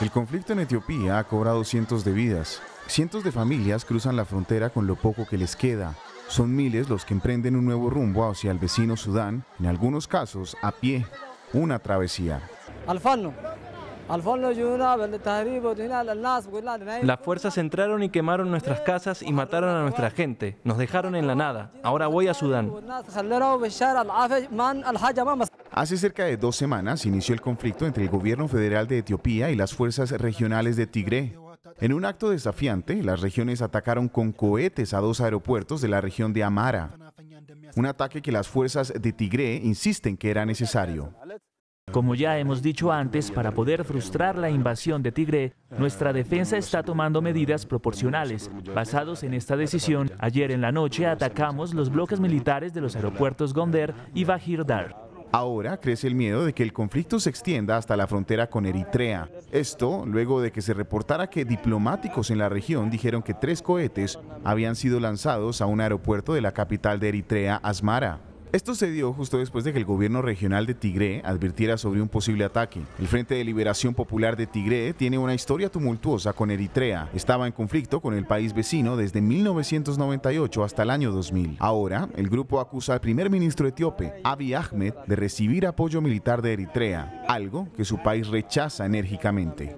El conflicto en Etiopía ha cobrado cientos de vidas. Cientos de familias cruzan la frontera con lo poco que les queda. Son miles los que emprenden un nuevo rumbo hacia el vecino Sudán, en algunos casos a pie, una travesía. Las fuerzas entraron y quemaron nuestras casas y mataron a nuestra gente. Nos dejaron en la nada. Ahora voy a Sudán. Hace cerca de dos semanas inició el conflicto entre el gobierno federal de Etiopía y las fuerzas regionales de Tigré. En un acto desafiante, las regiones atacaron con cohetes a dos aeropuertos de la región de Amara. Un ataque que las fuerzas de Tigré insisten que era necesario. Como ya hemos dicho antes, para poder frustrar la invasión de Tigre, nuestra defensa está tomando medidas proporcionales. Basados en esta decisión, ayer en la noche atacamos los bloques militares de los aeropuertos Gonder y Bahir Dar. Ahora crece el miedo de que el conflicto se extienda hasta la frontera con Eritrea. Esto luego de que se reportara que diplomáticos en la región dijeron que tres cohetes habían sido lanzados a un aeropuerto de la capital de Eritrea, Asmara. Esto se dio justo después de que el gobierno regional de Tigré advirtiera sobre un posible ataque. El Frente de Liberación Popular de Tigré tiene una historia tumultuosa con Eritrea. Estaba en conflicto con el país vecino desde 1998 hasta el año 2000. Ahora, el grupo acusa al primer ministro etíope, Abiy Ahmed, de recibir apoyo militar de Eritrea, algo que su país rechaza enérgicamente.